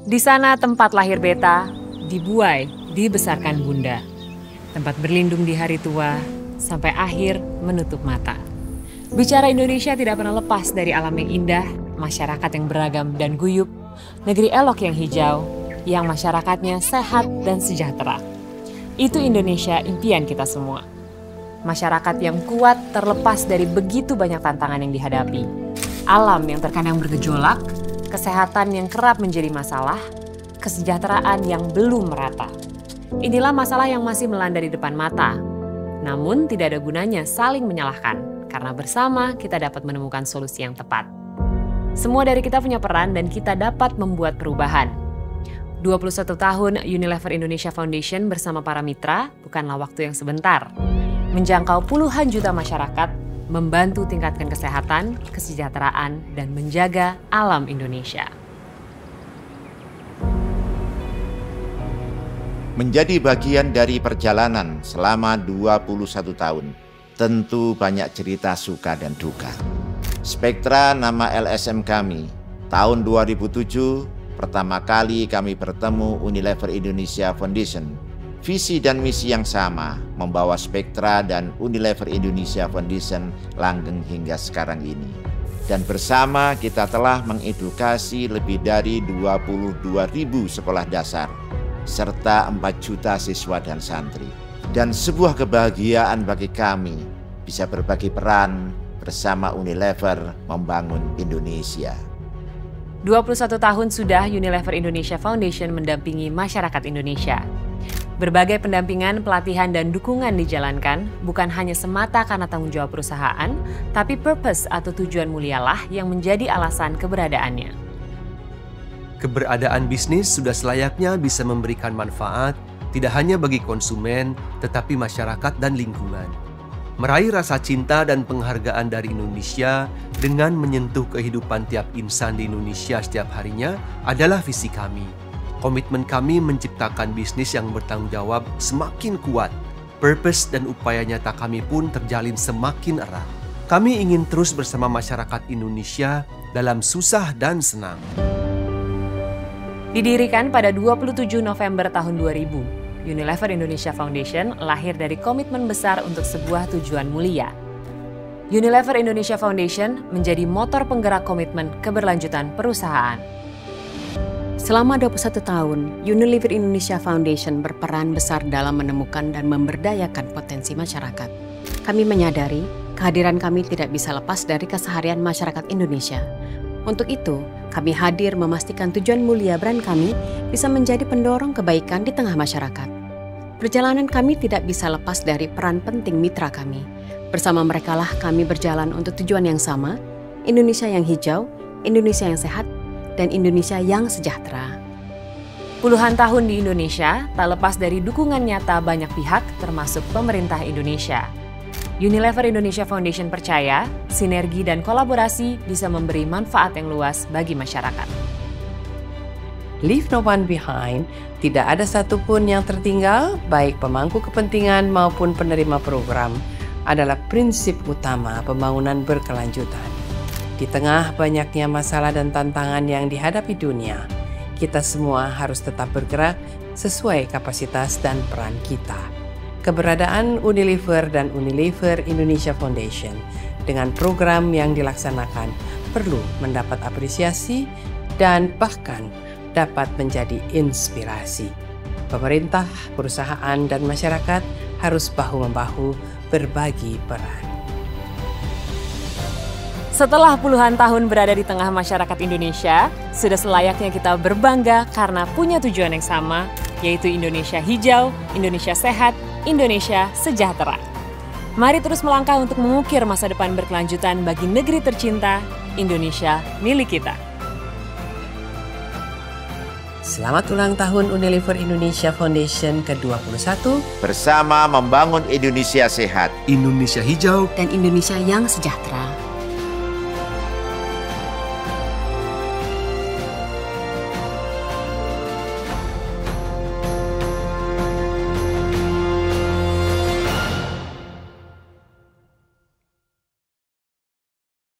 Di sana tempat lahir beta, dibuai, dibesarkan bunda. Tempat berlindung di hari tua, sampai akhir menutup mata. Bicara Indonesia tidak pernah lepas dari alam yang indah, masyarakat yang beragam dan guyup, negeri elok yang hijau, yang masyarakatnya sehat dan sejahtera. Itu Indonesia impian kita semua. Masyarakat yang kuat terlepas dari begitu banyak tantangan yang dihadapi. Alam yang terkadang bergejolak, kesehatan yang kerap menjadi masalah, kesejahteraan yang belum merata. Inilah masalah yang masih melanda di depan mata. Namun tidak ada gunanya saling menyalahkan, karena bersama kita dapat menemukan solusi yang tepat. Semua dari kita punya peran dan kita dapat membuat perubahan. 21 tahun Unilever Indonesia Foundation bersama para mitra bukanlah waktu yang sebentar menjangkau puluhan juta masyarakat, membantu tingkatkan kesehatan, kesejahteraan, dan menjaga alam Indonesia. Menjadi bagian dari perjalanan selama 21 tahun, tentu banyak cerita suka dan duka. Spektra nama LSM kami, tahun 2007 pertama kali kami bertemu Unilever Indonesia Foundation visi dan misi yang sama membawa Spektra dan Unilever Indonesia Foundation langgeng hingga sekarang ini. Dan bersama kita telah mengedukasi lebih dari 22 ribu sekolah dasar, serta 4 juta siswa dan santri. Dan sebuah kebahagiaan bagi kami bisa berbagi peran bersama Unilever membangun Indonesia. 21 tahun sudah Unilever Indonesia Foundation mendampingi masyarakat Indonesia. Berbagai pendampingan, pelatihan, dan dukungan dijalankan bukan hanya semata karena tanggung jawab perusahaan, tapi purpose atau tujuan mulialah yang menjadi alasan keberadaannya. Keberadaan bisnis sudah selayaknya bisa memberikan manfaat tidak hanya bagi konsumen, tetapi masyarakat dan lingkungan. Meraih rasa cinta dan penghargaan dari Indonesia dengan menyentuh kehidupan tiap insan di Indonesia setiap harinya adalah visi kami. Komitmen kami menciptakan bisnis yang bertanggung jawab semakin kuat. Purpose dan upaya nyata kami pun terjalin semakin erat. Kami ingin terus bersama masyarakat Indonesia dalam susah dan senang. Didirikan pada 27 November tahun 2000, Unilever Indonesia Foundation lahir dari komitmen besar untuk sebuah tujuan mulia. Unilever Indonesia Foundation menjadi motor penggerak komitmen keberlanjutan perusahaan. Selama 21 tahun, Unilever Indonesia Foundation berperan besar dalam menemukan dan memberdayakan potensi masyarakat. Kami menyadari kehadiran kami tidak bisa lepas dari keseharian masyarakat Indonesia. Untuk itu, kami hadir memastikan tujuan mulia brand kami bisa menjadi pendorong kebaikan di tengah masyarakat. Perjalanan kami tidak bisa lepas dari peran penting mitra kami. Bersama merekalah kami berjalan untuk tujuan yang sama, Indonesia yang hijau, Indonesia yang sehat, dan Indonesia yang sejahtera. Puluhan tahun di Indonesia tak lepas dari dukungan nyata banyak pihak termasuk pemerintah Indonesia – Unilever Indonesia Foundation percaya sinergi dan kolaborasi bisa memberi manfaat yang luas bagi masyarakat. Leave no one behind, tidak ada satupun yang tertinggal, baik pemangku kepentingan maupun penerima program, adalah prinsip utama pembangunan berkelanjutan. Di tengah banyaknya masalah dan tantangan yang dihadapi dunia, kita semua harus tetap bergerak sesuai kapasitas dan peran kita keberadaan Unilever dan Unilever Indonesia Foundation dengan program yang dilaksanakan perlu mendapat apresiasi dan bahkan dapat menjadi inspirasi. Pemerintah, perusahaan, dan masyarakat harus bahu-membahu berbagi peran. Setelah puluhan tahun berada di tengah masyarakat Indonesia, sudah selayaknya kita berbangga karena punya tujuan yang sama, yaitu Indonesia hijau, Indonesia sehat, Indonesia sejahtera. Mari terus melangkah untuk mengukir masa depan berkelanjutan bagi negeri tercinta, Indonesia milik kita. Selamat ulang tahun Unilever Indonesia Foundation ke-21 bersama membangun Indonesia sehat, Indonesia hijau, dan Indonesia yang sejahtera.